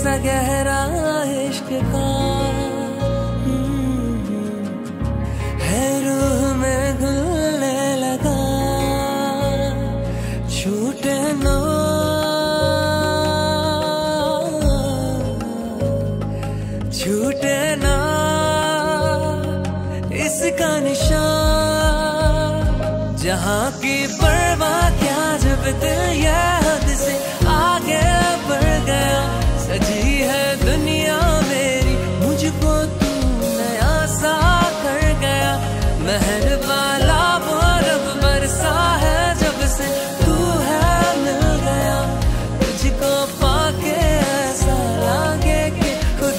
सा गहरा इश्क का। है रूह में घुलने लगा। छूटे ना। छूटे ना। इसका निशान। जहाँ की परवाह क्या जब दिल